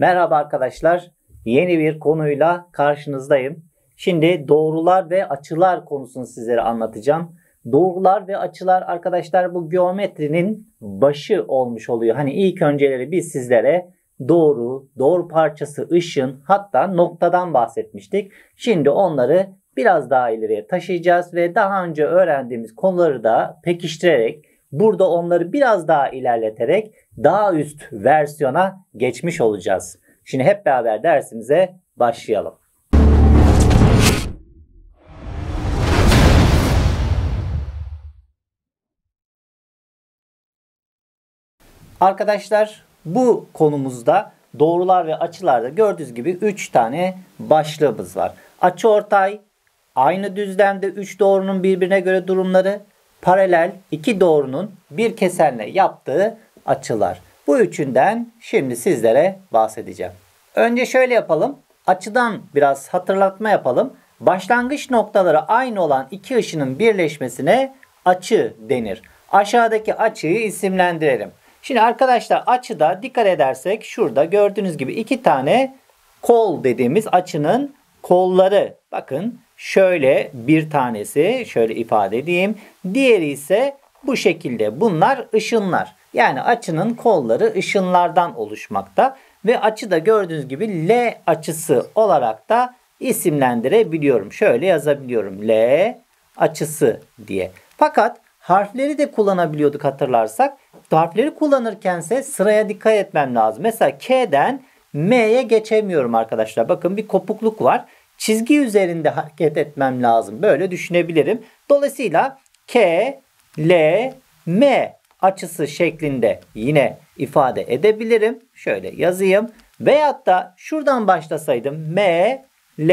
Merhaba arkadaşlar. Yeni bir konuyla karşınızdayım. Şimdi doğrular ve açılar konusunu sizlere anlatacağım. Doğrular ve açılar arkadaşlar bu geometrinin başı olmuş oluyor. Hani ilk önceleri biz sizlere doğru, doğru parçası, ışın hatta noktadan bahsetmiştik. Şimdi onları biraz daha ileriye taşıyacağız ve daha önce öğrendiğimiz konuları da pekiştirerek burada onları biraz daha ilerleterek daha üst versiyona geçmiş olacağız. Şimdi hep beraber dersimize başlayalım. Arkadaşlar bu konumuzda doğrular ve açılarda gördüğünüz gibi 3 tane başlığımız var. Açı ortay, aynı düzlemde 3 doğrunun birbirine göre durumları, paralel iki doğrunun bir kesenle yaptığı açılar. Bu üçünden şimdi sizlere bahsedeceğim. Önce şöyle yapalım. Açıdan biraz hatırlatma yapalım. Başlangıç noktaları aynı olan iki ışının birleşmesine açı denir. Aşağıdaki açıyı isimlendirelim. Şimdi arkadaşlar açıda dikkat edersek şurada gördüğünüz gibi iki tane kol dediğimiz açının kolları. Bakın şöyle bir tanesi şöyle ifade edeyim. Diğeri ise bu şekilde. Bunlar ışınlar. Yani açının kolları ışınlardan oluşmakta. Ve açı da gördüğünüz gibi L açısı olarak da isimlendirebiliyorum. Şöyle yazabiliyorum. L açısı diye. Fakat harfleri de kullanabiliyorduk hatırlarsak. Harfleri kullanırkense sıraya dikkat etmem lazım. Mesela K'den M'ye geçemiyorum arkadaşlar. Bakın bir kopukluk var. Çizgi üzerinde hareket etmem lazım. Böyle düşünebilirim. Dolayısıyla K, L, M açısı şeklinde yine ifade edebilirim. Şöyle yazayım. Veyahut da şuradan başlasaydım M, L,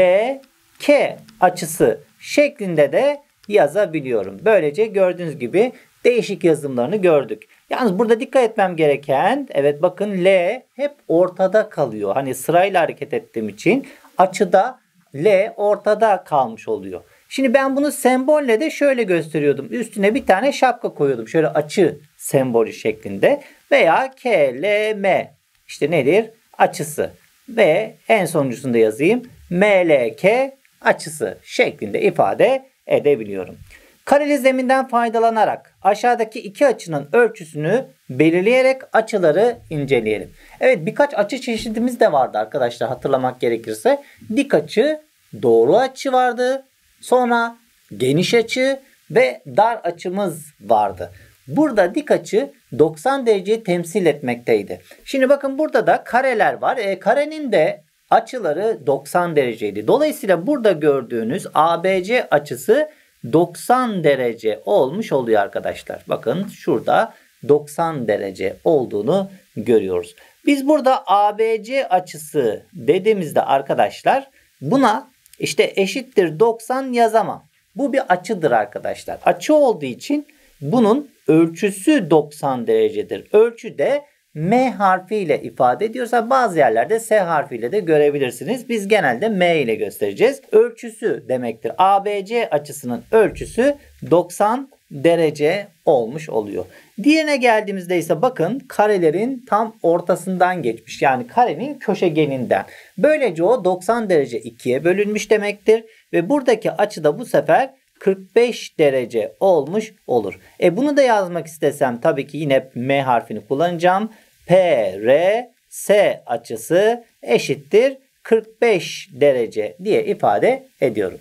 K açısı şeklinde de yazabiliyorum. Böylece gördüğünüz gibi değişik yazımlarını gördük. Yalnız burada dikkat etmem gereken evet bakın L hep ortada kalıyor. Hani sırayla hareket ettiğim için açıda L ortada kalmış oluyor. Şimdi ben bunu sembolle de şöyle gösteriyordum. Üstüne bir tane şapka koyuyordum. Şöyle açı sembolü şeklinde. Veya K, L, M. İşte nedir? Açısı. Ve en sonuncusunda yazayım. M, L, K açısı şeklinde ifade edebiliyorum. Kareli zeminden faydalanarak aşağıdaki iki açının ölçüsünü belirleyerek açıları inceleyelim. Evet birkaç açı çeşidimiz de vardı arkadaşlar hatırlamak gerekirse. Dik açı, doğru açı vardı. Sonra geniş açı ve dar açımız vardı. Burada dik açı 90 dereceyi temsil etmekteydi. Şimdi bakın burada da kareler var. E, karenin de açıları 90 dereceydi. Dolayısıyla burada gördüğünüz ABC açısı 90 derece olmuş oluyor arkadaşlar. Bakın şurada 90 derece olduğunu görüyoruz. Biz burada ABC açısı dediğimizde arkadaşlar buna işte eşittir 90 yazamam. Bu bir açıdır arkadaşlar. Açı olduğu için bunun ölçüsü 90 derecedir. Ölçü de M harfiyle ifade ediyorsa bazı yerlerde S harfiyle de görebilirsiniz. Biz genelde M ile göstereceğiz. Ölçüsü demektir. ABC açısının ölçüsü 90 derece olmuş oluyor. Diğerine geldiğimizde ise bakın karelerin tam ortasından geçmiş. Yani karenin köşegeninden. Böylece o 90 derece ikiye bölünmüş demektir. Ve buradaki açı da bu sefer 45 derece olmuş olur. E bunu da yazmak istesem tabii ki yine M harfini kullanacağım. P, R, S açısı eşittir 45 derece diye ifade ediyorum.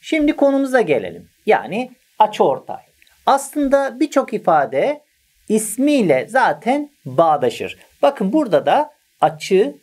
Şimdi konumuza gelelim. Yani açı ortay. Aslında birçok ifade ismiyle zaten bağdaşır. Bakın burada da açı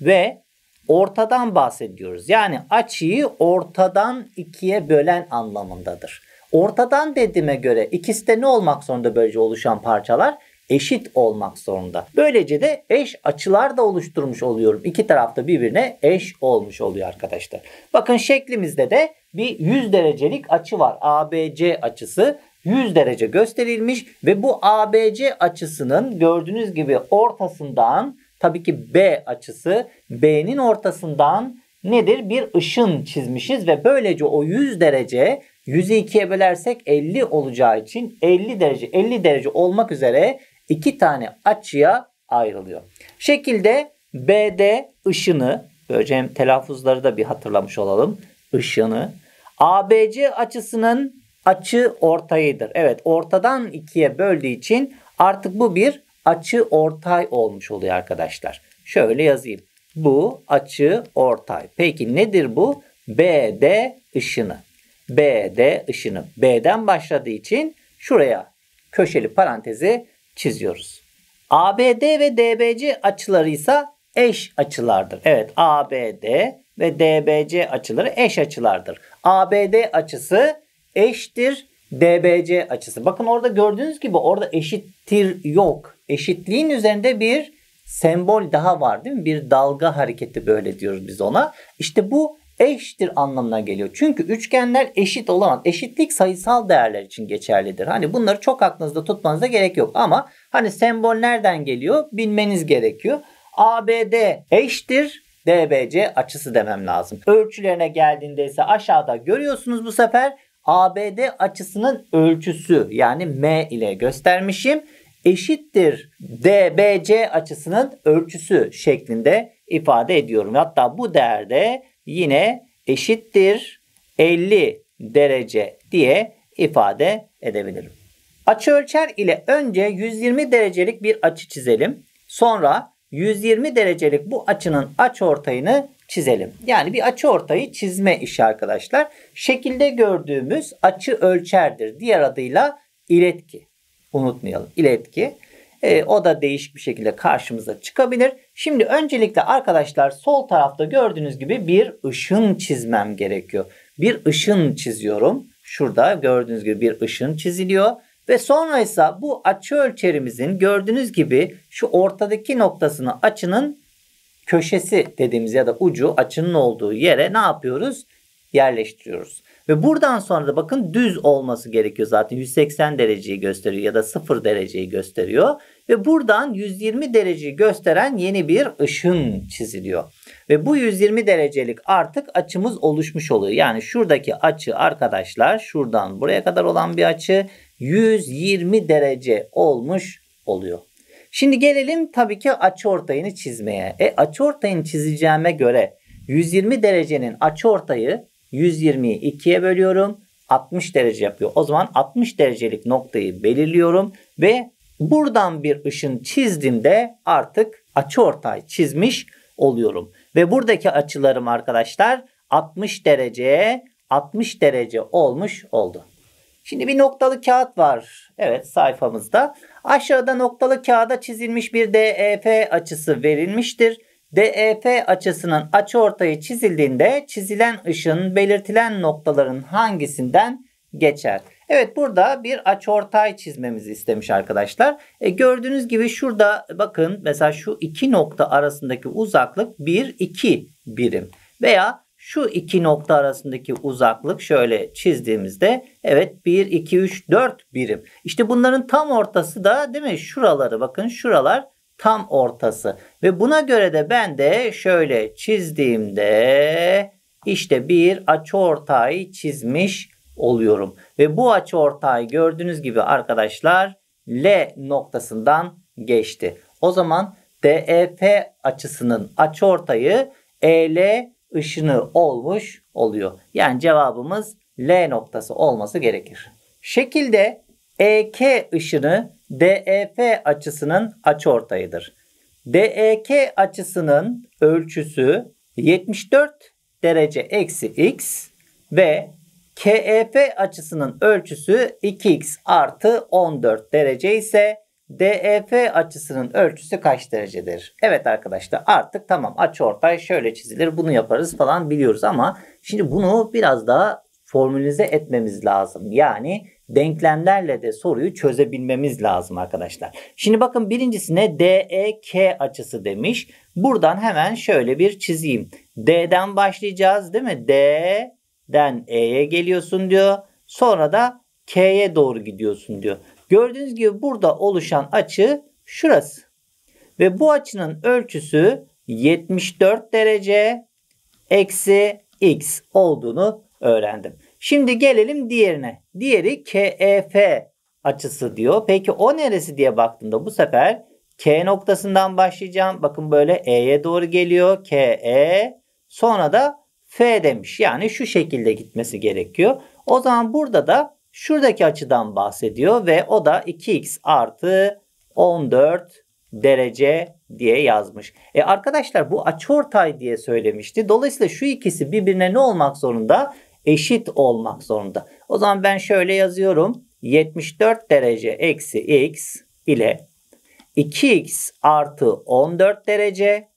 ve ortadan bahsediyoruz. Yani açıyı ortadan ikiye bölen anlamındadır. Ortadan dediğime göre ikisi de ne olmak zorunda böylece oluşan parçalar? Eşit olmak zorunda. Böylece de eş açılar da oluşturmuş oluyorum. İki tarafta birbirine eş olmuş oluyor arkadaşlar. Bakın şeklimizde de bir 100 derecelik açı var. ABC açısı 100 derece gösterilmiş ve bu ABC açısının gördüğünüz gibi ortasından tabii ki B açısı B'nin ortasından nedir? Bir ışın çizmişiz ve böylece o 100 derece 100'ü 2'ye bölersek 50 olacağı için 50 derece 50 derece olmak üzere iki tane açıya ayrılıyor. Şekilde BD ışını, böylece hem telaffuzları da bir hatırlamış olalım. Işını. ABC açısının açı ortayıdır. Evet ortadan ikiye böldüğü için artık bu bir açı ortay olmuş oluyor arkadaşlar. Şöyle yazayım. Bu açı ortay. Peki nedir bu? BD ışını. BD ışını. B'den başladığı için şuraya köşeli parantezi çiziyoruz. ABD ve DBC açıları ise eş açılardır. Evet ABD ve DBC açıları eş açılardır. ABD açısı eşittir DBC açısı. Bakın orada gördüğünüz gibi orada eşittir yok. Eşitliğin üzerinde bir sembol daha var değil mi? Bir dalga hareketi böyle diyoruz biz ona. İşte bu eşittir anlamına geliyor. Çünkü üçgenler eşit olamaz. Eşitlik sayısal değerler için geçerlidir. Hani bunları çok aklınızda tutmanıza gerek yok ama hani sembol nereden geliyor bilmeniz gerekiyor. ABD eşittir DBC açısı demem lazım. Ölçülerine geldiğinde ise aşağıda görüyorsunuz bu sefer ABD açısının ölçüsü yani M ile göstermişim eşittir DBC açısının ölçüsü şeklinde ifade ediyorum. Hatta bu değerde yine eşittir 50 derece diye ifade edebilirim. Açı ölçer ile önce 120 derecelik bir açı çizelim. Sonra 120 derecelik bu açının aç ortayını çizelim. Yani bir açı ortayı çizme işi arkadaşlar. Şekilde gördüğümüz açı ölçerdir. Diğer adıyla iletki. Unutmayalım iletki. E, o da değişik bir şekilde karşımıza çıkabilir. Şimdi öncelikle arkadaşlar sol tarafta gördüğünüz gibi bir ışın çizmem gerekiyor. Bir ışın çiziyorum. Şurada gördüğünüz gibi bir ışın çiziliyor. Ve sonra ise bu açı ölçerimizin gördüğünüz gibi şu ortadaki noktasını açının köşesi dediğimiz ya da ucu açının olduğu yere ne yapıyoruz? Yerleştiriyoruz. Ve buradan sonra da bakın düz olması gerekiyor zaten 180 dereceyi gösteriyor ya da 0 dereceyi gösteriyor. Ve buradan 120 dereceyi gösteren yeni bir ışın çiziliyor. Ve bu 120 derecelik artık açımız oluşmuş oluyor. Yani şuradaki açı arkadaşlar şuradan buraya kadar olan bir açı 120 derece olmuş oluyor. Şimdi gelelim tabii ki açı ortayını çizmeye. E açı ortayını çizeceğime göre 120 derecenin açı ortayı 120'yi 2'ye bölüyorum. 60 derece yapıyor. O zaman 60 derecelik noktayı belirliyorum ve buradan bir ışın çizdiğimde artık açı ortay çizmiş oluyorum. Ve buradaki açılarım arkadaşlar 60 derece 60 derece olmuş oldu. Şimdi bir noktalı kağıt var. Evet sayfamızda. Aşağıda noktalı kağıda çizilmiş bir DEF açısı verilmiştir. DEF açısının açıortayı çizildiğinde çizilen ışın belirtilen noktaların hangisinden geçer? Evet burada bir açıortay çizmemizi istemiş arkadaşlar. E, gördüğünüz gibi şurada bakın mesela şu iki nokta arasındaki uzaklık 1 2 birim veya şu iki nokta arasındaki uzaklık şöyle çizdiğimizde evet 1, 2, 3, 4 birim. İşte bunların tam ortası da değil mi? Şuraları bakın şuralar tam ortası. Ve buna göre de ben de şöyle çizdiğimde işte bir açıortay çizmiş oluyorum. Ve bu açıortay gördüğünüz gibi arkadaşlar L noktasından geçti. O zaman DEF açısının açıortayı EL ışını olmuş oluyor. Yani cevabımız L noktası olması gerekir. Şekilde EK ışını DEF açısının açıortayıdır. DEK açısının ölçüsü 74 derece eksi x ve KEF açısının ölçüsü 2x artı 14 derece ise DEF açısının ölçüsü kaç derecedir? Evet arkadaşlar artık tamam açıortay şöyle çizilir bunu yaparız falan biliyoruz ama şimdi bunu biraz daha formülize etmemiz lazım. Yani denklemlerle de soruyu çözebilmemiz lazım arkadaşlar. Şimdi bakın birincisine DEK açısı demiş. Buradan hemen şöyle bir çizeyim. D'den başlayacağız değil mi? D'den E'ye geliyorsun diyor. Sonra da K'ye doğru gidiyorsun diyor. Gördüğünüz gibi burada oluşan açı şurası. Ve bu açının ölçüsü 74 derece eksi x olduğunu öğrendim. Şimdi gelelim diğerine. Diğeri KEF açısı diyor. Peki o neresi diye baktığımda bu sefer K noktasından başlayacağım. Bakın böyle E'ye doğru geliyor. K, E. Sonra da F demiş. Yani şu şekilde gitmesi gerekiyor. O zaman burada da şuradaki açıdan bahsediyor ve o da 2x artı 14 derece diye yazmış. E arkadaşlar bu açıortay diye söylemişti. Dolayısıyla şu ikisi birbirine ne olmak zorunda? Eşit olmak zorunda. O zaman ben şöyle yazıyorum. 74 derece eksi x ile 2x artı 14 derece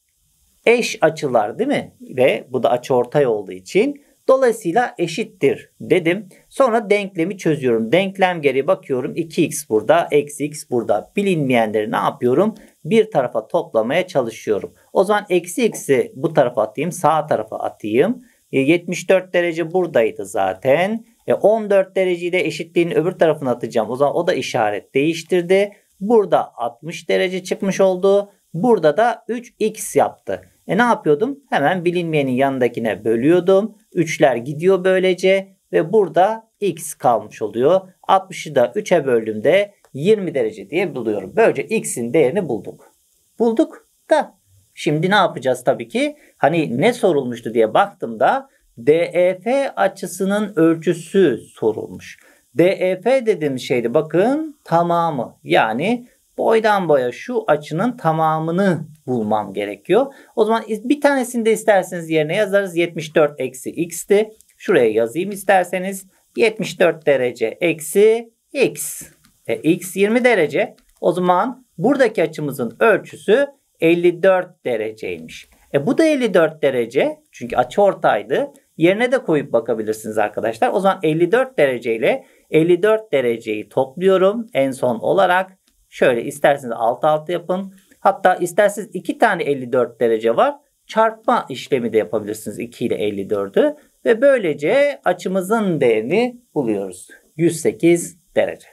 eş açılar değil mi? Ve bu da açıortay olduğu için dolayısıyla eşittir dedim. Sonra denklemi çözüyorum. Denklem geri bakıyorum. 2x burada, eksi x burada. Bilinmeyenleri ne yapıyorum? Bir tarafa toplamaya çalışıyorum. O zaman eksi x'i bu tarafa atayım, sağ tarafa atayım. 74 e, derece buradaydı zaten. E 14 dereceyi de eşitliğin öbür tarafına atacağım. O zaman o da işaret değiştirdi. Burada 60 derece çıkmış oldu. Burada da 3x yaptı. E ne yapıyordum? Hemen bilinmeyenin yanındakine bölüyordum. 3'ler gidiyor böylece ve burada x kalmış oluyor. 60'ı da 3'e böldüğümde 20 derece diye buluyorum. Böylece x'in değerini bulduk. Bulduk da şimdi ne yapacağız tabii ki? Hani ne sorulmuştu diye baktığımda DEF açısının ölçüsü sorulmuş. DEF dediğimiz şeydi bakın tamamı yani boydan boya şu açının tamamını bulmam gerekiyor. O zaman bir tanesini de isterseniz yerine yazarız. 74 eksi x'ti. Şuraya yazayım isterseniz. 74 derece eksi x. E, x 20 derece. O zaman buradaki açımızın ölçüsü 54 dereceymiş. E bu da 54 derece. Çünkü açı ortaydı. Yerine de koyup bakabilirsiniz arkadaşlar. O zaman 54 derece ile 54 dereceyi topluyorum en son olarak. Şöyle isterseniz alt alta yapın. Hatta isterseniz iki tane 54 derece var. Çarpma işlemi de yapabilirsiniz 2 ile 54'ü. Ve böylece açımızın değerini buluyoruz. 108 derece.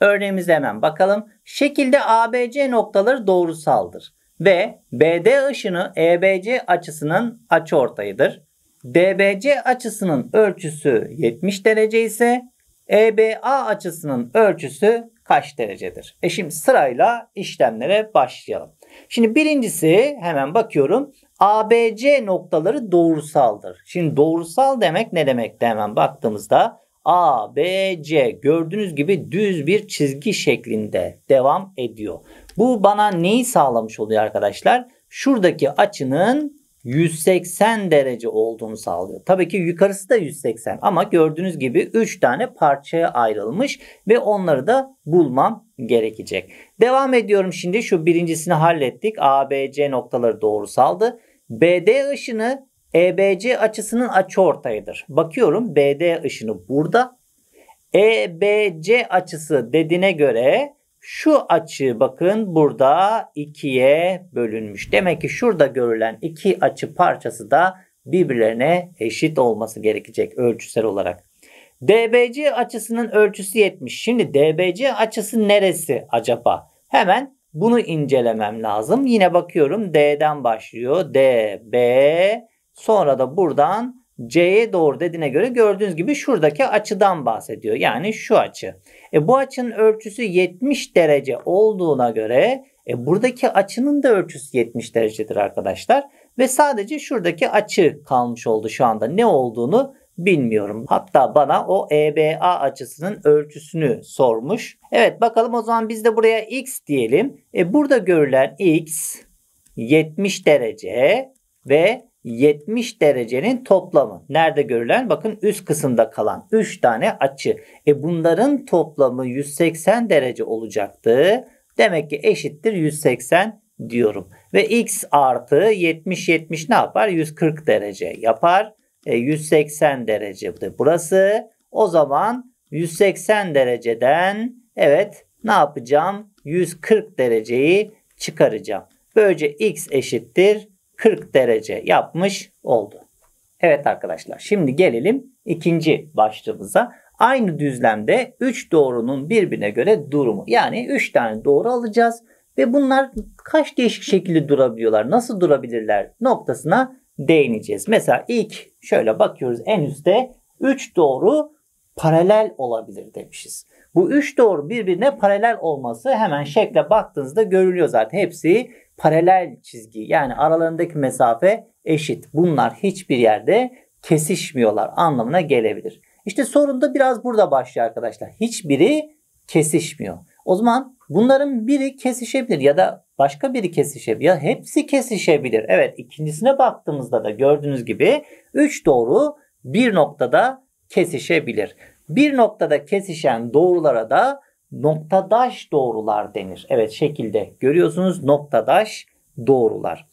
Örneğimize hemen bakalım. Şekilde ABC noktaları doğrusaldır. Ve BD ışını EBC açısının açıortayıdır. DBC açısının ölçüsü 70 derece ise EBA açısının ölçüsü kaç derecedir? E şimdi sırayla işlemlere başlayalım. Şimdi birincisi hemen bakıyorum. ABC noktaları doğrusaldır. Şimdi doğrusal demek ne demek de hemen baktığımızda A, B, C gördüğünüz gibi düz bir çizgi şeklinde devam ediyor. Bu bana neyi sağlamış oluyor arkadaşlar? Şuradaki açının 180 derece olduğunu sağlıyor. Tabii ki yukarısı da 180 ama gördüğünüz gibi 3 tane parçaya ayrılmış ve onları da bulmam gerekecek. Devam ediyorum şimdi şu birincisini hallettik. ABC noktaları doğrusaldı. BD ışını EBC açısının açıortayıdır. Bakıyorum BD ışını burada. EBC açısı dediğine göre şu açı bakın burada ikiye bölünmüş. Demek ki şurada görülen iki açı parçası da birbirlerine eşit olması gerekecek ölçüsel olarak. DBC açısının ölçüsü 70. Şimdi DBC açısı neresi acaba? Hemen bunu incelemem lazım. Yine bakıyorum D'den başlıyor. D, B, sonra da buradan C'ye doğru dediğine göre gördüğünüz gibi şuradaki açıdan bahsediyor. Yani şu açı. E, bu açının ölçüsü 70 derece olduğuna göre e, buradaki açının da ölçüsü 70 derecedir arkadaşlar. Ve sadece şuradaki açı kalmış oldu şu anda. Ne olduğunu bilmiyorum. Hatta bana o EBA açısının ölçüsünü sormuş. Evet bakalım o zaman biz de buraya x diyelim. E, burada görülen x 70 derece ve 70 derecenin toplamı. Nerede görülen? Bakın üst kısımda kalan 3 tane açı. E bunların toplamı 180 derece olacaktı. Demek ki eşittir 180 diyorum. Ve x artı 70 70 ne yapar? 140 derece yapar. E 180 derece burası. O zaman 180 dereceden evet ne yapacağım? 140 dereceyi çıkaracağım. Böylece x eşittir 40 derece yapmış oldu. Evet arkadaşlar şimdi gelelim ikinci başlığımıza. Aynı düzlemde 3 doğrunun birbirine göre durumu. Yani 3 tane doğru alacağız ve bunlar kaç değişik şekilde durabiliyorlar, nasıl durabilirler noktasına değineceğiz. Mesela ilk şöyle bakıyoruz en üstte 3 doğru paralel olabilir demişiz. Bu üç doğru birbirine paralel olması hemen şekle baktığınızda görülüyor zaten. Hepsi paralel çizgi yani aralarındaki mesafe eşit. Bunlar hiçbir yerde kesişmiyorlar anlamına gelebilir. İşte sorun da biraz burada başlıyor arkadaşlar. Hiçbiri kesişmiyor. O zaman bunların biri kesişebilir ya da başka biri kesişebilir ya hepsi kesişebilir. Evet ikincisine baktığımızda da gördüğünüz gibi 3 doğru bir noktada kesişebilir. Bir noktada kesişen doğrulara da noktadaş doğrular denir. Evet şekilde görüyorsunuz noktadaş doğrular.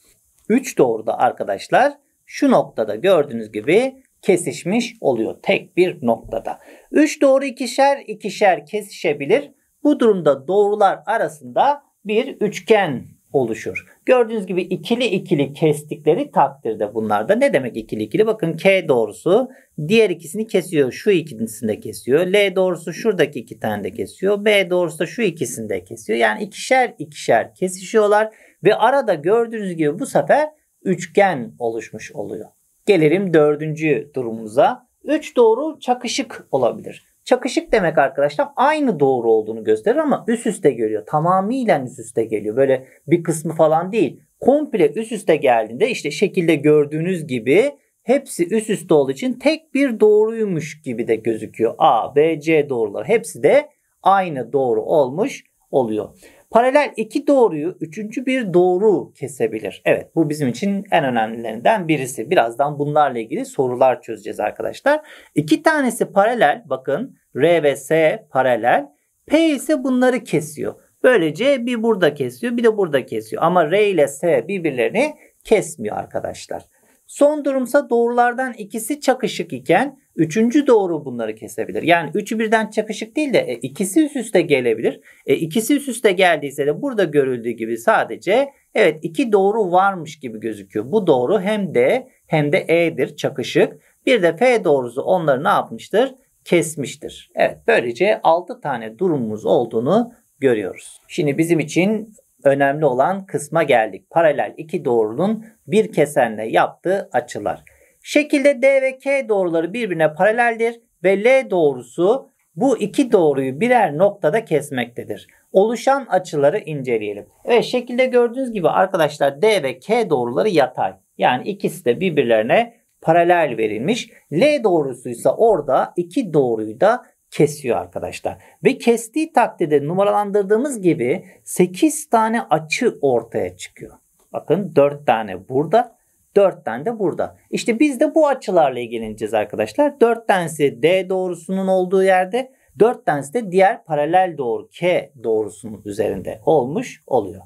3 doğru da arkadaşlar şu noktada gördüğünüz gibi kesişmiş oluyor tek bir noktada. 3 doğru ikişer ikişer kesişebilir. Bu durumda doğrular arasında bir üçgen oluşur. Gördüğünüz gibi ikili ikili kestikleri takdirde bunlarda ne demek ikili ikili? Bakın K doğrusu diğer ikisini kesiyor. Şu ikisini de kesiyor. L doğrusu şuradaki iki tane de kesiyor. B doğrusu da şu ikisini de kesiyor. Yani ikişer ikişer kesişiyorlar ve arada gördüğünüz gibi bu sefer üçgen oluşmuş oluyor. Gelelim dördüncü durumumuza. Üç doğru çakışık olabilir. Çakışık demek arkadaşlar aynı doğru olduğunu gösterir ama üst üste geliyor. Tamamıyla üst üste geliyor. Böyle bir kısmı falan değil. Komple üst üste geldiğinde işte şekilde gördüğünüz gibi hepsi üst üste olduğu için tek bir doğruymuş gibi de gözüküyor. A, B, C doğrular hepsi de aynı doğru olmuş oluyor. Paralel iki doğruyu üçüncü bir doğru kesebilir. Evet bu bizim için en önemlilerinden birisi. Birazdan bunlarla ilgili sorular çözeceğiz arkadaşlar. İki tanesi paralel bakın R ve S paralel. P ise bunları kesiyor. Böylece bir burada kesiyor bir de burada kesiyor. Ama R ile S birbirlerini kesmiyor arkadaşlar. Son durumsa doğrulardan ikisi çakışık iken üçüncü doğru bunları kesebilir. Yani üçü birden çakışık değil de e, ikisi üst üste gelebilir. E, ikisi üst üste geldiyse de burada görüldüğü gibi sadece evet iki doğru varmış gibi gözüküyor. Bu doğru hem D hem de E'dir çakışık. Bir de F doğrusu onları ne yapmıştır? Kesmiştir. Evet böylece 6 tane durumumuz olduğunu görüyoruz. Şimdi bizim için önemli olan kısma geldik. Paralel iki doğrunun bir kesenle yaptığı açılar. Şekilde D ve K doğruları birbirine paraleldir ve L doğrusu bu iki doğruyu birer noktada kesmektedir. Oluşan açıları inceleyelim. Evet şekilde gördüğünüz gibi arkadaşlar D ve K doğruları yatay. Yani ikisi de birbirlerine paralel verilmiş. L doğrusuysa orada iki doğruyu da kesiyor arkadaşlar. Ve kestiği takdirde numaralandırdığımız gibi 8 tane açı ortaya çıkıyor. Bakın 4 tane burada, 4 tane de burada. İşte biz de bu açılarla ilgileneceğiz arkadaşlar. 4 tanesi D doğrusunun olduğu yerde, 4 tanesi de diğer paralel doğru K doğrusunun üzerinde olmuş oluyor.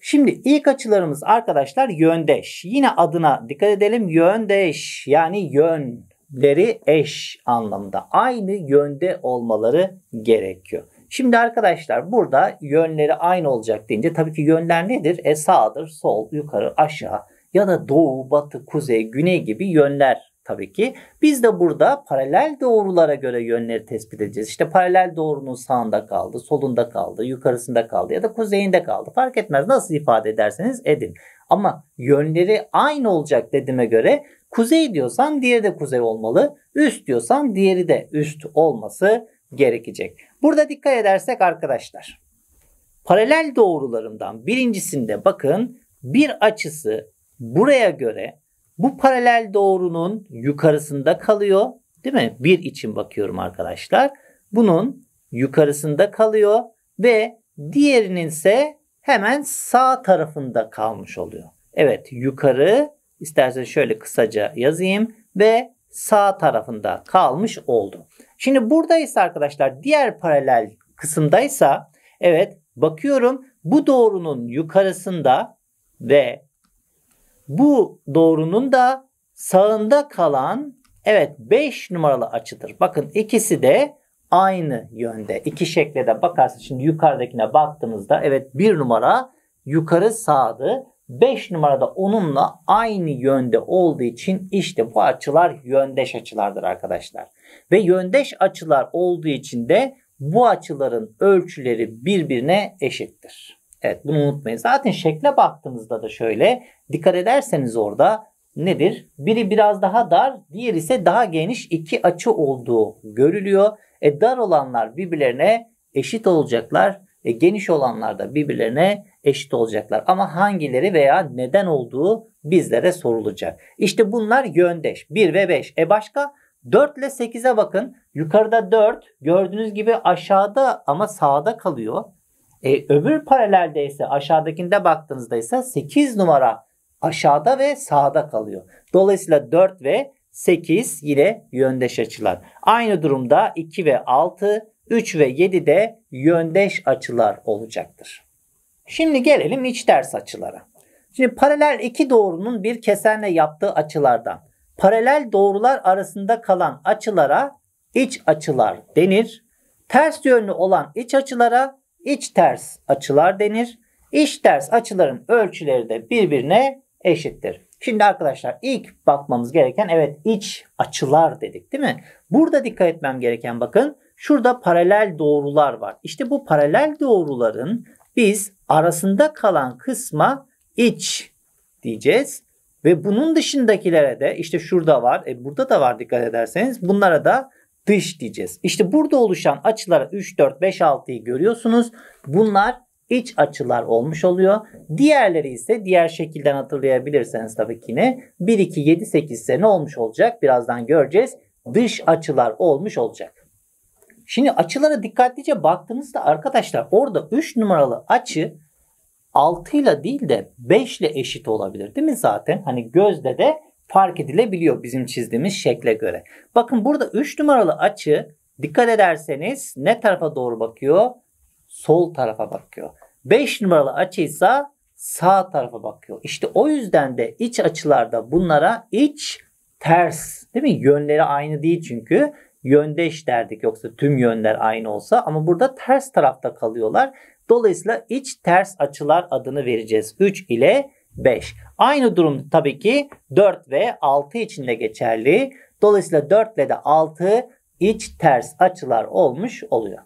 Şimdi ilk açılarımız arkadaşlar yöndeş. Yine adına dikkat edelim yöndeş yani yön leri eş anlamda aynı yönde olmaları gerekiyor. Şimdi arkadaşlar burada yönleri aynı olacak deyince tabii ki yönler nedir? E sağdır, sol, yukarı, aşağı ya da doğu, batı, kuzey, güney gibi yönler tabii ki. Biz de burada paralel doğrulara göre yönleri tespit edeceğiz. İşte paralel doğrunun sağında kaldı, solunda kaldı, yukarısında kaldı ya da kuzeyinde kaldı. Fark etmez nasıl ifade ederseniz edin. Ama yönleri aynı olacak dediğime göre Kuzey diyorsan diğeri de kuzey olmalı. Üst diyorsan diğeri de üst olması gerekecek. Burada dikkat edersek arkadaşlar. Paralel doğrularından birincisinde bakın bir açısı buraya göre bu paralel doğrunun yukarısında kalıyor. Değil mi? Bir için bakıyorum arkadaşlar. Bunun yukarısında kalıyor ve diğerinin ise hemen sağ tarafında kalmış oluyor. Evet yukarı İsterseniz şöyle kısaca yazayım ve sağ tarafında kalmış oldu. Şimdi buradaysa arkadaşlar diğer paralel kısımdaysa evet bakıyorum bu doğrunun yukarısında ve bu doğrunun da sağında kalan evet 5 numaralı açıdır. Bakın ikisi de aynı yönde. İki şekle de bakarsanız şimdi yukarıdakine baktığımızda evet bir numara yukarı sağdı. 5 numarada onunla aynı yönde olduğu için işte bu açılar yöndeş açılardır arkadaşlar. Ve yöndeş açılar olduğu için de bu açıların ölçüleri birbirine eşittir. Evet bunu unutmayın. Zaten şekle baktığımızda da şöyle dikkat ederseniz orada nedir? Biri biraz daha dar, diğer ise daha geniş iki açı olduğu görülüyor. E dar olanlar birbirlerine eşit olacaklar. E geniş olanlar da birbirlerine eşit olacaklar. Ama hangileri veya neden olduğu bizlere sorulacak. İşte bunlar yöndeş. 1 ve 5. E başka? 4 ile 8'e bakın. Yukarıda 4 gördüğünüz gibi aşağıda ama sağda kalıyor. E, öbür paralelde ise aşağıdakinde baktığınızda ise 8 numara aşağıda ve sağda kalıyor. Dolayısıyla 4 ve 8 yine yöndeş açılar. Aynı durumda 2 ve 6, 3 ve 7 de yöndeş açılar olacaktır. Şimdi gelelim iç ters açılara. Şimdi paralel iki doğrunun bir kesenle yaptığı açılardan paralel doğrular arasında kalan açılara iç açılar denir. Ters yönlü olan iç açılara iç ters açılar denir. İç ters açıların ölçüleri de birbirine eşittir. Şimdi arkadaşlar ilk bakmamız gereken evet iç açılar dedik değil mi? Burada dikkat etmem gereken bakın şurada paralel doğrular var. İşte bu paralel doğruların biz arasında kalan kısma iç diyeceğiz. Ve bunun dışındakilere de işte şurada var, e burada da var dikkat ederseniz bunlara da dış diyeceğiz. İşte burada oluşan açılara 3, 4, 5, 6'yı görüyorsunuz. Bunlar iç açılar olmuş oluyor. Diğerleri ise diğer şekilden hatırlayabilirseniz tabii ki ne? 1, 2, 7, 8 ise ne olmuş olacak? Birazdan göreceğiz. Dış açılar olmuş olacak. Şimdi açılara dikkatlice baktığınızda arkadaşlar orada 3 numaralı açı 6 ile değil de 5 ile eşit olabilir değil mi zaten? Hani gözde de fark edilebiliyor bizim çizdiğimiz şekle göre. Bakın burada 3 numaralı açı dikkat ederseniz ne tarafa doğru bakıyor? Sol tarafa bakıyor. 5 numaralı açı ise sağ tarafa bakıyor. İşte o yüzden de iç açılarda bunlara iç ters değil mi? Yönleri aynı değil çünkü yöndeş derdik yoksa tüm yönler aynı olsa ama burada ters tarafta kalıyorlar. Dolayısıyla iç ters açılar adını vereceğiz. 3 ile 5. Aynı durum tabii ki 4 ve 6 için de geçerli. Dolayısıyla 4 ile de 6 iç ters açılar olmuş oluyor.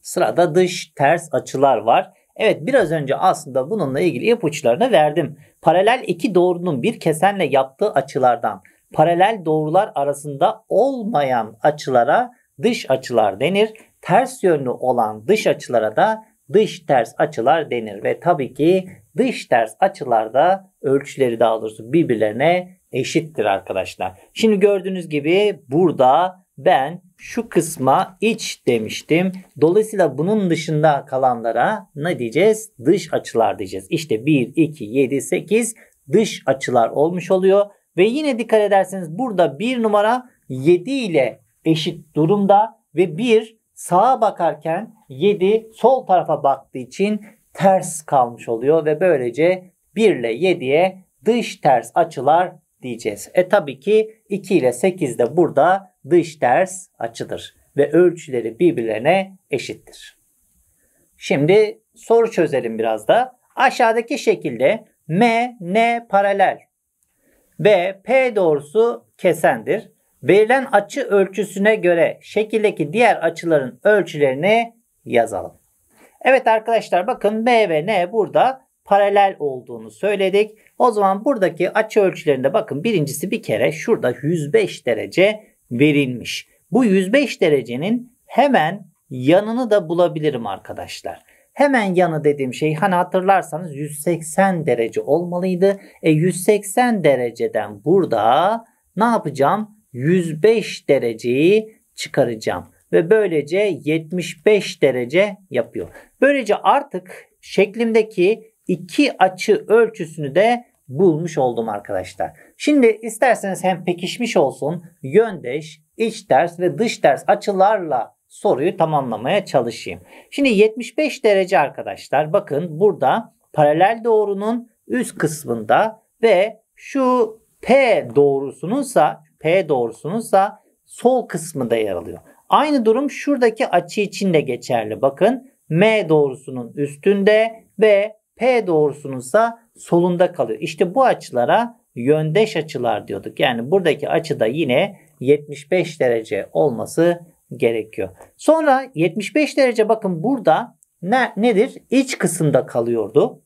Sırada dış ters açılar var. Evet biraz önce aslında bununla ilgili ipuçlarını verdim. Paralel iki doğrunun bir kesenle yaptığı açılardan paralel doğrular arasında olmayan açılara dış açılar denir. Ters yönlü olan dış açılara da dış ters açılar denir ve tabii ki dış ters açılarda ölçüleri daha doğrusu birbirlerine eşittir arkadaşlar. Şimdi gördüğünüz gibi burada ben şu kısma iç demiştim. Dolayısıyla bunun dışında kalanlara ne diyeceğiz? Dış açılar diyeceğiz. İşte 1, 2, 7, 8 dış açılar olmuş oluyor. Ve yine dikkat ederseniz burada bir numara 7 ile eşit durumda ve 1 sağa bakarken 7 sol tarafa baktığı için ters kalmış oluyor ve böylece 1 ile 7'ye dış ters açılar diyeceğiz. E tabii ki 2 ile 8 de burada dış ters açıdır ve ölçüleri birbirlerine eşittir. Şimdi soru çözelim biraz da. Aşağıdaki şekilde M, N paralel B, P doğrusu kesendir. Verilen açı ölçüsüne göre şekildeki diğer açıların ölçülerini yazalım. Evet arkadaşlar bakın B ve N burada paralel olduğunu söyledik. O zaman buradaki açı ölçülerinde bakın birincisi bir kere şurada 105 derece verilmiş. Bu 105 derecenin hemen yanını da bulabilirim arkadaşlar. Hemen yanı dediğim şey hani hatırlarsanız 180 derece olmalıydı. E 180 dereceden burada ne yapacağım? 105 dereceyi çıkaracağım. Ve böylece 75 derece yapıyor. Böylece artık şeklimdeki iki açı ölçüsünü de bulmuş oldum arkadaşlar. Şimdi isterseniz hem pekişmiş olsun yöndeş, iç ters ve dış ters açılarla soruyu tamamlamaya çalışayım. Şimdi 75 derece arkadaşlar bakın burada paralel doğrunun üst kısmında ve şu P doğrusununsa P doğrusununsa sol kısmında yer alıyor. Aynı durum şuradaki açı için de geçerli. Bakın M doğrusunun üstünde ve P doğrusununsa solunda kalıyor. İşte bu açılara yöndeş açılar diyorduk. Yani buradaki açı da yine 75 derece olması gerekiyor. Sonra 75 derece bakın burada ne, nedir? İç kısımda kalıyordu.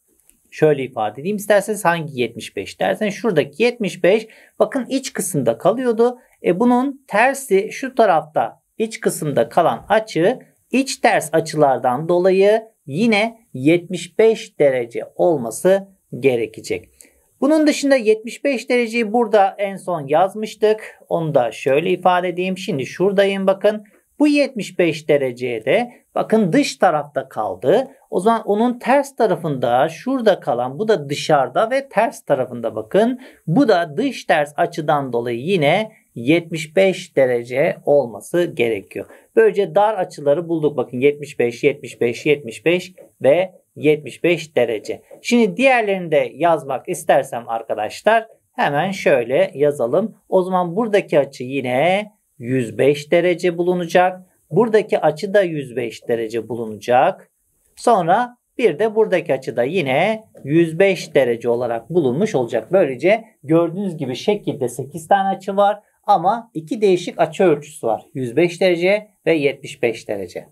Şöyle ifade edeyim. İsterseniz hangi 75 derseniz şuradaki 75 bakın iç kısımda kalıyordu. E bunun tersi şu tarafta iç kısımda kalan açı iç ters açılardan dolayı yine 75 derece olması gerekecek. Bunun dışında 75 dereceyi burada en son yazmıştık. Onu da şöyle ifade edeyim. Şimdi şuradayım bakın. Bu 75 dereceye de bakın dış tarafta kaldı. O zaman onun ters tarafında şurada kalan bu da dışarıda ve ters tarafında bakın. Bu da dış ters açıdan dolayı yine 75 derece olması gerekiyor. Böylece dar açıları bulduk. Bakın 75, 75, 75 ve 75 derece. Şimdi diğerlerini de yazmak istersem arkadaşlar hemen şöyle yazalım. O zaman buradaki açı yine 105 derece bulunacak. Buradaki açı da 105 derece bulunacak. Sonra bir de buradaki açı da yine 105 derece olarak bulunmuş olacak. Böylece gördüğünüz gibi şekilde 8 tane açı var ama iki değişik açı ölçüsü var. 105 derece ve 75 derece.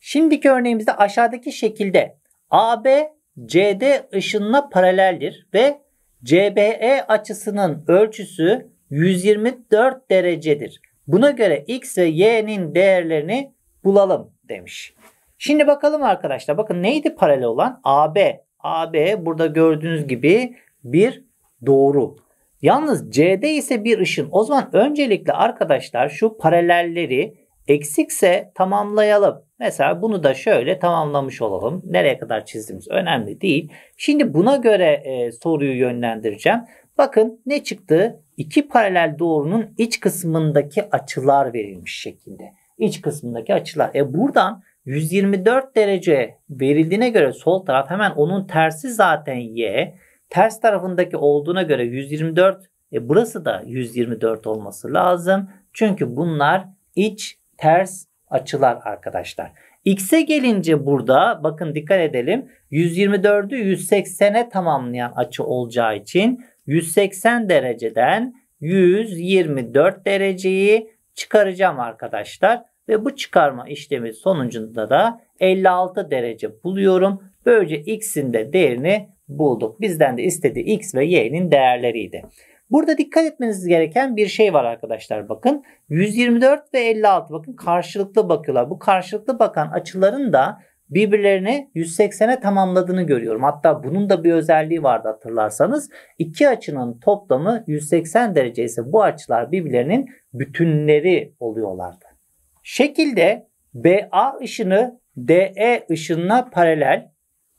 Şimdiki örneğimizde aşağıdaki şekilde AB CD ışınına paraleldir ve CBE açısının ölçüsü 124 derecedir. Buna göre x ve y'nin değerlerini bulalım demiş. Şimdi bakalım arkadaşlar. Bakın neydi paralel olan? AB. AB burada gördüğünüz gibi bir doğru. Yalnız CD ise bir ışın. O zaman öncelikle arkadaşlar şu paralelleri eksikse tamamlayalım. Mesela bunu da şöyle tamamlamış olalım. Nereye kadar çizdiğimiz önemli değil. Şimdi buna göre e, soruyu yönlendireceğim. Bakın ne çıktı? İki paralel doğrunun iç kısmındaki açılar verilmiş şekilde. İç kısmındaki açılar. E buradan 124 derece verildiğine göre sol taraf hemen onun tersi zaten y. Ters tarafındaki olduğuna göre 124 e burası da 124 olması lazım. Çünkü bunlar iç ters açılar arkadaşlar. X'e gelince burada bakın dikkat edelim. 124'ü 180'e tamamlayan açı olacağı için 180 dereceden 124 dereceyi çıkaracağım arkadaşlar. Ve bu çıkarma işlemi sonucunda da 56 derece buluyorum. Böylece x'in de değerini bulduk. Bizden de istediği x ve y'nin değerleriydi. Burada dikkat etmeniz gereken bir şey var arkadaşlar bakın. 124 ve 56 bakın karşılıklı bakıyorlar. Bu karşılıklı bakan açıların da birbirlerini 180'e tamamladığını görüyorum. Hatta bunun da bir özelliği vardı hatırlarsanız. İki açının toplamı 180 derece ise bu açılar birbirlerinin bütünleri oluyorlardı. Şekilde BA ışını DE ışınına paralel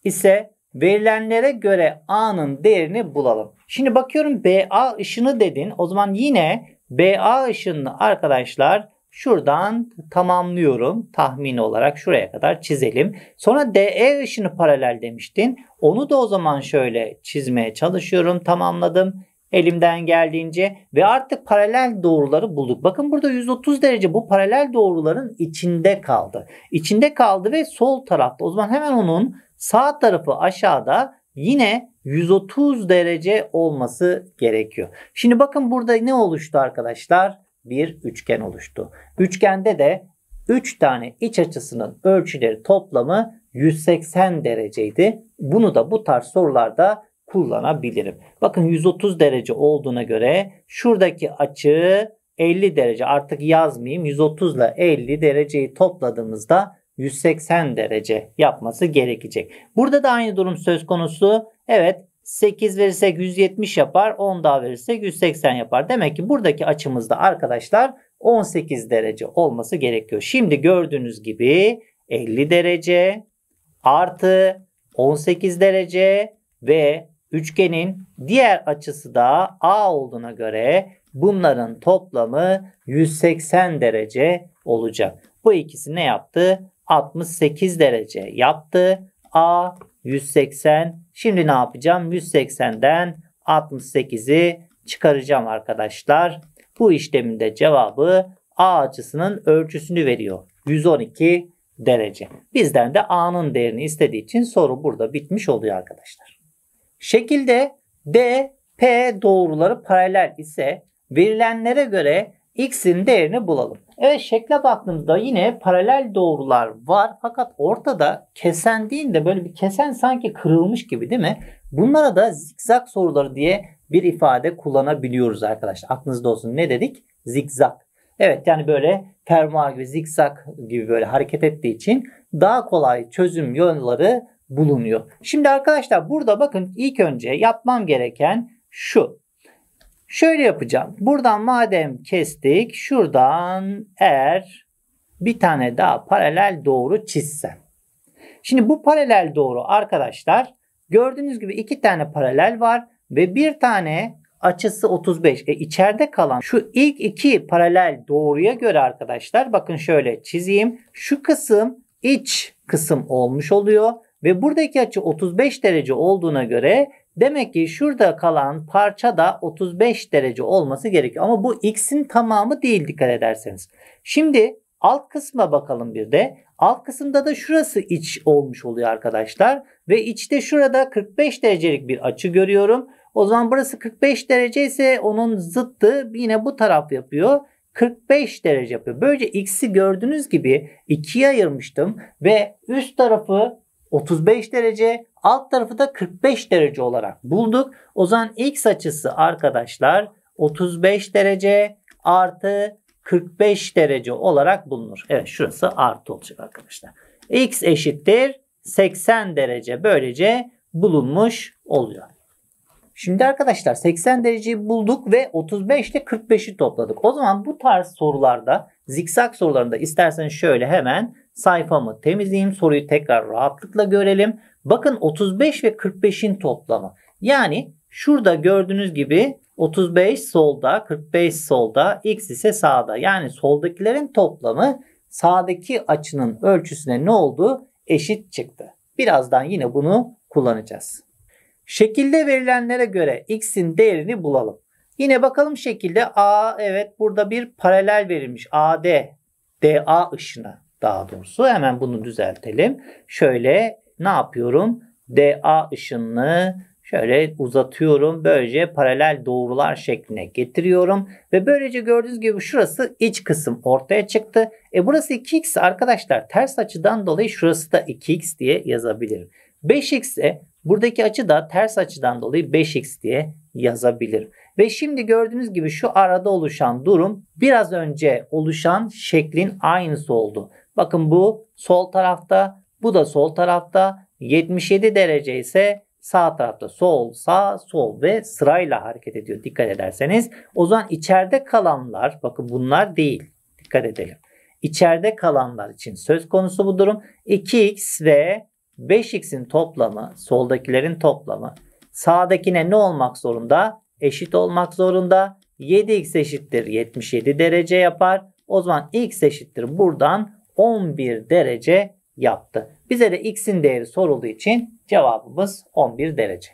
ise verilenlere göre A'nın değerini bulalım. Şimdi bakıyorum BA ışını dedin. O zaman yine BA ışınını arkadaşlar şuradan tamamlıyorum. Tahmin olarak şuraya kadar çizelim. Sonra DE ışını paralel demiştin. Onu da o zaman şöyle çizmeye çalışıyorum. Tamamladım elimden geldiğince ve artık paralel doğruları bulduk. Bakın burada 130 derece bu paralel doğruların içinde kaldı. İçinde kaldı ve sol tarafta. O zaman hemen onun sağ tarafı aşağıda yine 130 derece olması gerekiyor. Şimdi bakın burada ne oluştu arkadaşlar? Bir üçgen oluştu. Üçgende de 3 tane iç açısının ölçüleri toplamı 180 dereceydi. Bunu da bu tarz sorularda kullanabilirim. Bakın 130 derece olduğuna göre şuradaki açı 50 derece artık yazmayayım. 130 ile 50 dereceyi topladığımızda 180 derece yapması gerekecek. Burada da aynı durum söz konusu. Evet 8 verirsek 170 yapar. 10 daha verirsek 180 yapar. Demek ki buradaki açımızda arkadaşlar 18 derece olması gerekiyor. Şimdi gördüğünüz gibi 50 derece artı 18 derece ve üçgenin diğer açısı da A olduğuna göre bunların toplamı 180 derece olacak. Bu ikisi ne yaptı? 68 derece yaptı. A 180. Şimdi ne yapacağım? 180'den 68'i çıkaracağım arkadaşlar. Bu işlemin de cevabı A açısının ölçüsünü veriyor. 112 derece. Bizden de A'nın değerini istediği için soru burada bitmiş oluyor arkadaşlar. Şekilde D, P doğruları paralel ise verilenlere göre x'in değerini bulalım. Evet şekle baktığımızda yine paralel doğrular var fakat ortada kesen değil de böyle bir kesen sanki kırılmış gibi değil mi? Bunlara da zikzak soruları diye bir ifade kullanabiliyoruz arkadaşlar. Aklınızda olsun ne dedik? Zikzak. Evet yani böyle fermuar gibi zikzak gibi böyle hareket ettiği için daha kolay çözüm yolları bulunuyor. Şimdi arkadaşlar burada bakın ilk önce yapmam gereken şu. Şöyle yapacağım. Buradan madem kestik şuradan eğer bir tane daha paralel doğru çizsem. Şimdi bu paralel doğru arkadaşlar gördüğünüz gibi iki tane paralel var ve bir tane açısı 35. E içeride kalan şu ilk iki paralel doğruya göre arkadaşlar bakın şöyle çizeyim. Şu kısım iç kısım olmuş oluyor ve buradaki açı 35 derece olduğuna göre demek ki şurada kalan parça da 35 derece olması gerekiyor. Ama bu x'in tamamı değil dikkat ederseniz. Şimdi alt kısma bakalım bir de. Alt kısımda da şurası iç olmuş oluyor arkadaşlar. Ve içte şurada 45 derecelik bir açı görüyorum. O zaman burası 45 derece ise onun zıttı yine bu taraf yapıyor. 45 derece yapıyor. Böylece x'i gördüğünüz gibi ikiye ayırmıştım ve üst tarafı 35 derece, alt tarafı da 45 derece olarak bulduk. O zaman x açısı arkadaşlar 35 derece artı 45 derece olarak bulunur. Evet şurası artı olacak arkadaşlar. x eşittir 80 derece böylece bulunmuş oluyor. Şimdi arkadaşlar 80 dereceyi bulduk ve 35 ile 45'i topladık. O zaman bu tarz sorularda zikzak sorularında isterseniz şöyle hemen sayfamı temizleyeyim. Soruyu tekrar rahatlıkla görelim. Bakın 35 ve 45'in toplamı. Yani şurada gördüğünüz gibi 35 solda 45 solda x ise sağda. Yani soldakilerin toplamı sağdaki açının ölçüsüne ne oldu? Eşit çıktı. Birazdan yine bunu kullanacağız. Şekilde verilenlere göre x'in değerini bulalım. Yine bakalım şekilde A evet burada bir paralel verilmiş. AD DA ışını daha doğrusu hemen bunu düzeltelim. Şöyle ne yapıyorum? DA ışınını şöyle uzatıyorum. Böylece paralel doğrular şekline getiriyorum. Ve böylece gördüğünüz gibi şurası iç kısım ortaya çıktı. E burası 2x arkadaşlar ters açıdan dolayı şurası da 2x diye yazabilirim. 5x ise Buradaki açı da ters açıdan dolayı 5x diye yazabilirim. Ve şimdi gördüğünüz gibi şu arada oluşan durum biraz önce oluşan şeklin aynısı oldu. Bakın bu sol tarafta, bu da sol tarafta. 77 derece ise sağ tarafta sol, sağ, sol ve sırayla hareket ediyor dikkat ederseniz. O zaman içeride kalanlar bakın bunlar değil. Dikkat edelim. İçeride kalanlar için söz konusu bu durum. 2x ve 5x'in toplamı soldakilerin toplamı sağdakine ne olmak zorunda? Eşit olmak zorunda. 7x eşittir 77 derece yapar. O zaman x eşittir buradan 11 derece yaptı. Bize de x'in değeri sorulduğu için cevabımız 11 derece.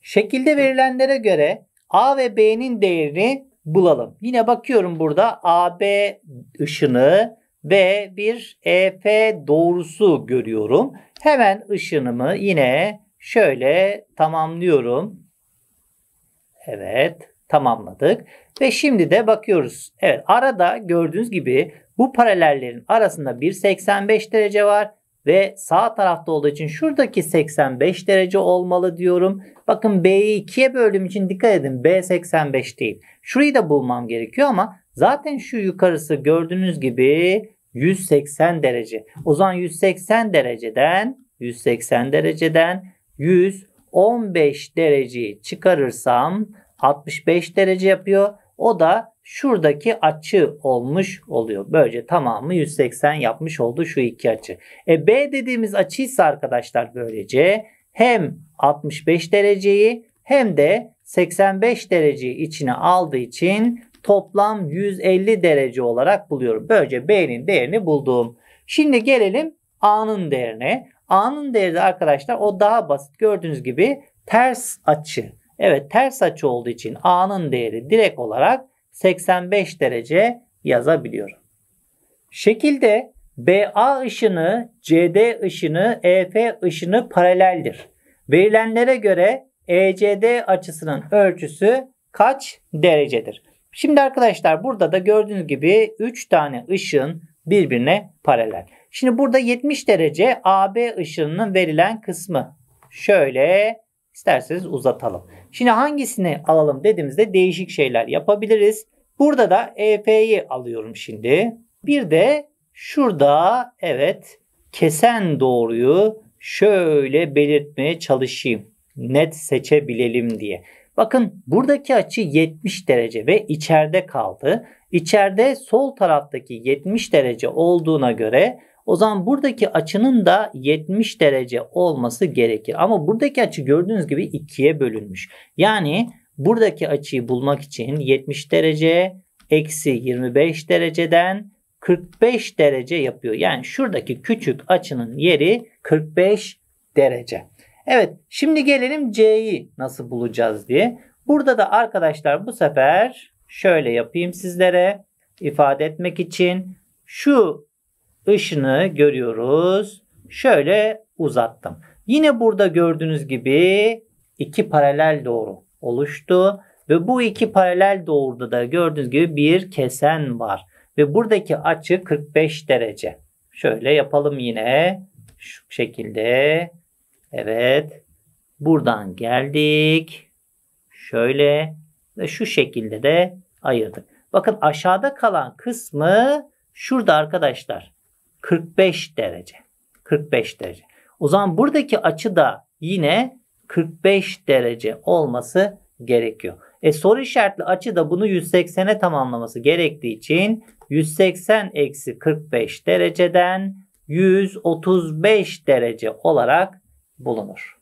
Şekilde verilenlere göre a ve b'nin değerini bulalım. Yine bakıyorum burada AB ışını ve bir EF doğrusu görüyorum. Hemen ışınımı yine şöyle tamamlıyorum. Evet tamamladık. Ve şimdi de bakıyoruz. Evet arada gördüğünüz gibi bu paralellerin arasında 1.85 derece var. Ve sağ tarafta olduğu için şuradaki 85 derece olmalı diyorum. Bakın B'yi ikiye böldüğüm için dikkat edin. B 85 değil. Şurayı da bulmam gerekiyor ama zaten şu yukarısı gördüğünüz gibi 180 derece. O zaman 180 dereceden 180 dereceden 115 dereceyi çıkarırsam 65 derece yapıyor. O da şuradaki açı olmuş oluyor. Böylece tamamı 180 yapmış oldu şu iki açı. E B dediğimiz açıysa arkadaşlar böylece hem 65 dereceyi hem de 85 dereceyi içine aldığı için toplam 150 derece olarak buluyorum. Böylece B'nin değerini buldum. Şimdi gelelim A'nın değerine. A'nın değeri de arkadaşlar o daha basit. Gördüğünüz gibi ters açı. Evet ters açı olduğu için A'nın değeri direkt olarak 85 derece yazabiliyorum. Şekilde BA ışını, CD ışını, EF ışını paraleldir. Verilenlere göre ECD açısının ölçüsü kaç derecedir? Şimdi arkadaşlar burada da gördüğünüz gibi 3 tane ışığın birbirine paralel. Şimdi burada 70 derece AB ışığının verilen kısmı. Şöyle isterseniz uzatalım. Şimdi hangisini alalım dediğimizde değişik şeyler yapabiliriz. Burada da EF'yi alıyorum şimdi. Bir de şurada evet kesen doğruyu şöyle belirtmeye çalışayım. Net seçebilelim diye. Bakın buradaki açı 70 derece ve içeride kaldı. İçeride sol taraftaki 70 derece olduğuna göre o zaman buradaki açının da 70 derece olması gerekir. Ama buradaki açı gördüğünüz gibi ikiye bölünmüş. Yani buradaki açıyı bulmak için 70 derece eksi 25 dereceden 45 derece yapıyor. Yani şuradaki küçük açının yeri 45 derece. Evet şimdi gelelim C'yi nasıl bulacağız diye. Burada da arkadaşlar bu sefer şöyle yapayım sizlere ifade etmek için. Şu ışını görüyoruz. Şöyle uzattım. Yine burada gördüğünüz gibi iki paralel doğru oluştu. Ve bu iki paralel doğruda da gördüğünüz gibi bir kesen var. Ve buradaki açı 45 derece. Şöyle yapalım yine. Şu şekilde. Evet. Buradan geldik. Şöyle ve şu şekilde de ayırdık. Bakın aşağıda kalan kısmı şurada arkadaşlar. 45 derece. 45 derece. O zaman buradaki açı da yine 45 derece olması gerekiyor. E soru işaretli açı da bunu 180'e tamamlaması gerektiği için 180 eksi 45 dereceden 135 derece olarak bulunur.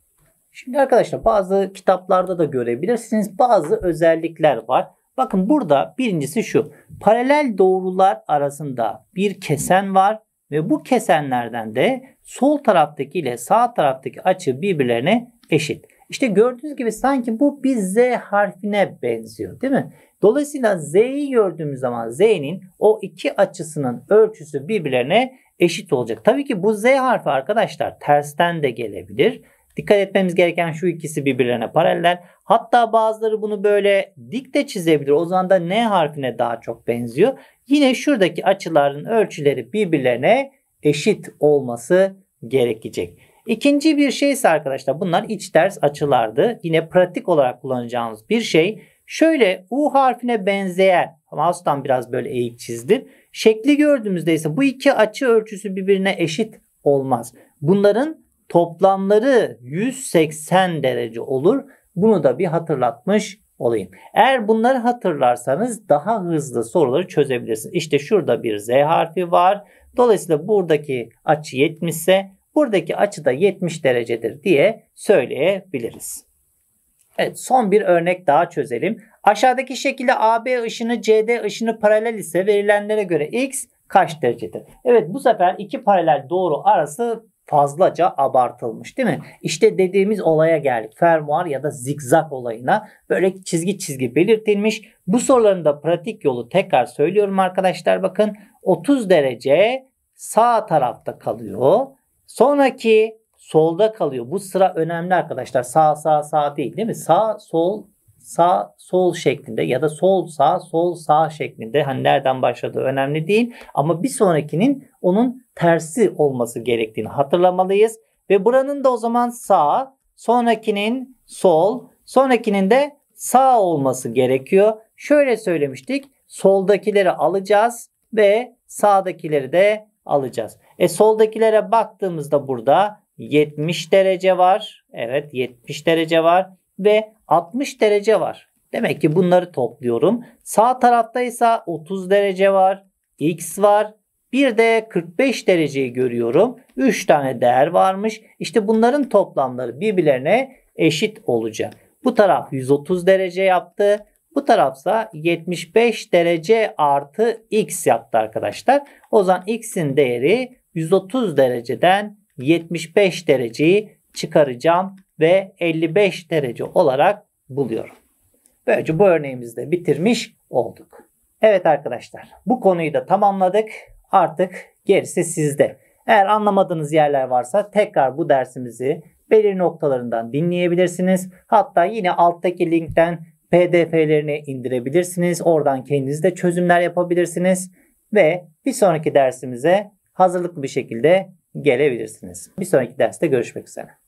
Şimdi arkadaşlar bazı kitaplarda da görebilirsiniz bazı özellikler var. Bakın burada birincisi şu. Paralel doğrular arasında bir kesen var ve bu kesenlerden de sol taraftaki ile sağ taraftaki açı birbirlerine eşit. İşte gördüğünüz gibi sanki bu bir Z harfine benziyor değil mi? Dolayısıyla Z'yi gördüğümüz zaman Z'nin o iki açısının ölçüsü birbirlerine eşit olacak. Tabii ki bu Z harfi arkadaşlar tersten de gelebilir. Dikkat etmemiz gereken şu ikisi birbirlerine paralel. Hatta bazıları bunu böyle dik de çizebilir. O zaman da N harfine daha çok benziyor. Yine şuradaki açıların ölçüleri birbirlerine eşit olması gerekecek. İkinci bir şey ise arkadaşlar bunlar iç ters açılardı. Yine pratik olarak kullanacağımız bir şey. Şöyle U harfine benzeyen mouse'dan biraz böyle eğik çizdim. Şekli gördüğümüzde ise bu iki açı ölçüsü birbirine eşit olmaz. Bunların toplamları 180 derece olur. Bunu da bir hatırlatmış olayım. Eğer bunları hatırlarsanız daha hızlı soruları çözebilirsiniz. İşte şurada bir Z harfi var. Dolayısıyla buradaki açı 70 ise buradaki açı da 70 derecedir diye söyleyebiliriz. Evet son bir örnek daha çözelim. Aşağıdaki şekilde AB ışını CD ışını paralel ise verilenlere göre x kaç derecedir? Evet bu sefer iki paralel doğru arası fazlaca abartılmış değil mi? İşte dediğimiz olaya geldik. Fermuar ya da zigzag olayına böyle çizgi çizgi belirtilmiş. Bu soruların da pratik yolu tekrar söylüyorum arkadaşlar bakın 30 derece sağ tarafta kalıyor. Sonraki solda kalıyor. Bu sıra önemli arkadaşlar. Sağ sağ sağ değil değil mi? Sağ sol sağ sol şeklinde ya da sol sağ sol sağ şeklinde hani nereden başladığı önemli değil ama bir sonrakinin onun tersi olması gerektiğini hatırlamalıyız ve buranın da o zaman sağ sonrakinin sol sonrakinin de sağ olması gerekiyor. Şöyle söylemiştik soldakileri alacağız ve sağdakileri de alacağız. E soldakilere baktığımızda burada 70 derece var. Evet 70 derece var ve 60 derece var. Demek ki bunları topluyorum. Sağ tarafta ise 30 derece var. X var. Bir de 45 dereceyi görüyorum. 3 tane değer varmış. İşte bunların toplamları birbirlerine eşit olacak. Bu taraf 130 derece yaptı. Bu tarafsa 75 derece artı x yaptı arkadaşlar. O zaman x'in değeri 130 dereceden 75 dereceyi çıkaracağım ve 55 derece olarak buluyorum. Böylece bu örneğimizi de bitirmiş olduk. Evet arkadaşlar bu konuyu da tamamladık. Artık gerisi sizde. Eğer anlamadığınız yerler varsa tekrar bu dersimizi belirli noktalarından dinleyebilirsiniz. Hatta yine alttaki linkten PDF'lerini indirebilirsiniz. Oradan kendiniz de çözümler yapabilirsiniz. Ve bir sonraki dersimize hazırlıklı bir şekilde gelebilirsiniz. Bir sonraki derste görüşmek üzere.